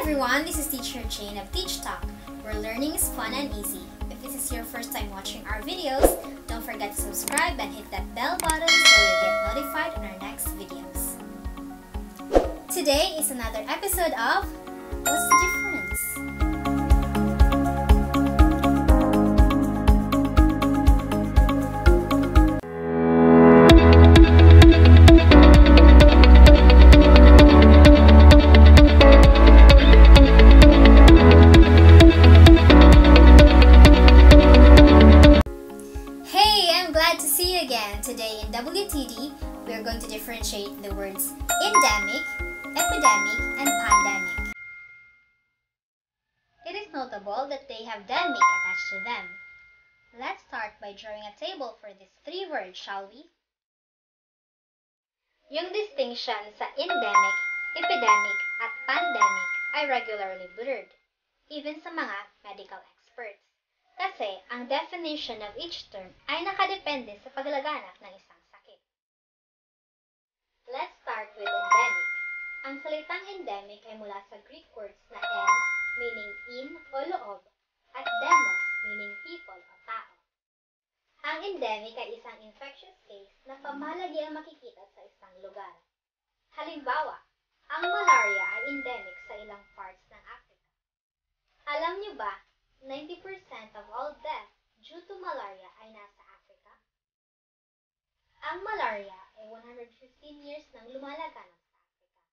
everyone, this is Teacher Jane of Teach Talk, where learning is fun and easy. If this is your first time watching our videos, don't forget to subscribe and hit that bell button so you'll get notified on our next videos. Today is another episode of What's the Difference? Words endemic, epidemic, and pandemic. It is notable that they have demic attached to them. Let's start by drawing a table for these three words, shall we? Yung distinction sa endemic, epidemic, at pandemic ay regularly blurred, even sa mga medical experts. Kasi ang definition of each term ay nakadepende sa paglaganap ng isang. Let's start with endemic. Ang salitang endemic ay mula sa Greek words na en, meaning in o loob, at demos, meaning people o tao. Ang endemic ay isang infectious case na pamalagi ang makikita sa isang lugar. Halimbawa, ang malaria ay endemic sa ilang parts ng Africa. Alam niyo ba 90% of all deaths due to malaria ay nasa Africa. Ang malaria ay 115 years nang lumalaganap sa Africa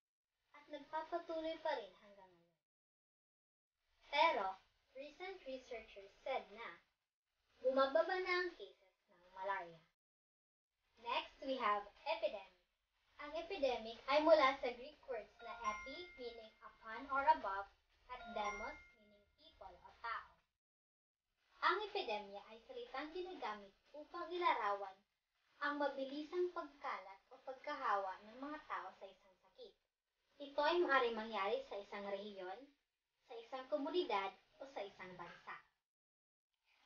at nagpapatuloy pa rin hanggang ngayon. Pero, recent researchers said na bumababa na ang cases ng malaria. Next, we have epidemic. Ang epidemic ay mula sa Greek words na epi, meaning upon or above, at demos, meaning people o tao. Ang epidemya ay salitang ginagamit upang ilarawan ang mabilisang pagkalat pagkahawa ng mga tao sa isang sakit. Ito ay maaaring mangyari sa isang rehiyon, sa isang komunidad o sa isang bansa.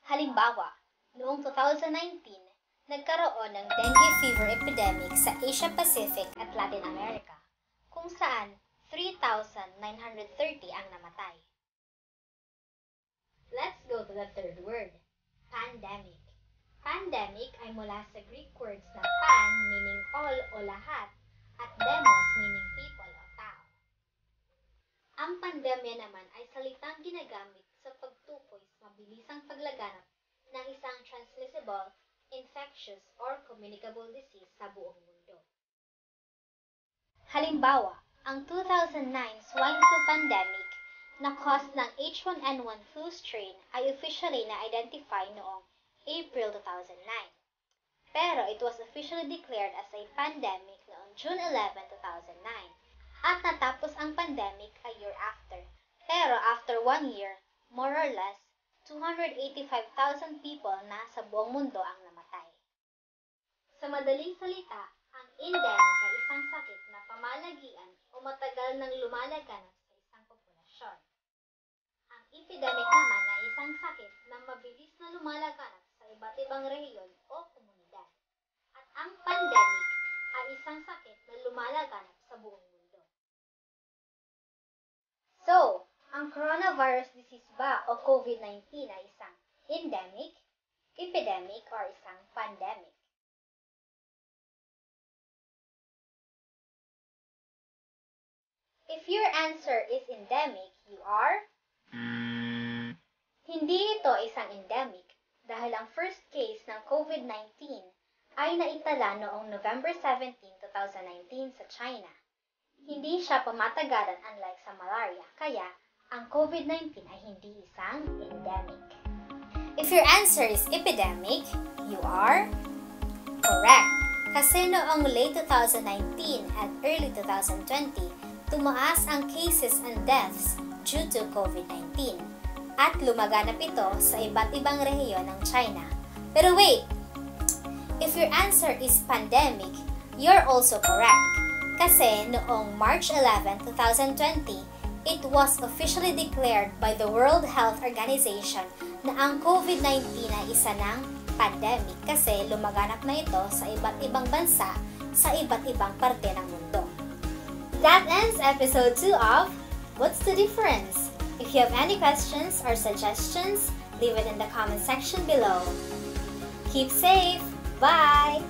Halimbawa, noong 2019, nagkaroon ng dengue fever epidemic sa Asia Pacific at Latin America, kung saan 3,930 ang namatay. Let's go to the third word, pandemic. Pandemic ay mula sa Greek words na pan meaning all o lahat at demos meaning people o tao. Ang pandemya naman ay salitang ginagamit sa pagtukoy sa mabilisang paglaganap ng isang transmissible, infectious, or communicable disease sa buong mundo. Halimbawa, ang 2009 swine flu pandemic na cause ng H1N1 flu strain ay officially na-identify noong April 2009. Pero it was officially declared as a pandemic noong June 11, 2009. At natapos ang pandemic a year after. Pero after one year, more or less, 285,000 people na sa buong mundo ang namatay. Sa madaling salita, ang endemic ay isang sakit na pamalagian o matagal nang lumalaganap sa isang populasyon. Ang epidemic naman ay isang sakit na mabilis na lumalaganap iba't ibang rehiyon o komunidad. At ang pandemic ay isang sakit na lumalaganap sa buong mundo. So, ang coronavirus disease ba o COVID-19 ay isang endemic, epidemic, or isang pandemic? If your answer is endemic, you are hindi ito isang endemic dahil ang first case ng COVID-19 ay naitala noong November 17, 2019 sa China. Hindi siya pamatagalan unlike sa malaria, kaya ang COVID-19 ay hindi isang endemic. If your answer is epidemic, you are correct. Kasi noong late 2019 at early 2020, tumaas ang cases and deaths due to COVID-19 at lumaganap ito sa iba't ibang rehiyon ng China. Pero wait! If your answer is pandemic, you're also correct. Kasi noong March 11, 2020, it was officially declared by the World Health Organization na ang COVID-19 ay isa ng pandemic kasi lumaganap na ito sa iba't ibang bansa sa iba't ibang parte ng mundo. That ends episode 2 of What's the difference? If you have any questions or suggestions, leave it in the comment section below. Keep safe! Bye!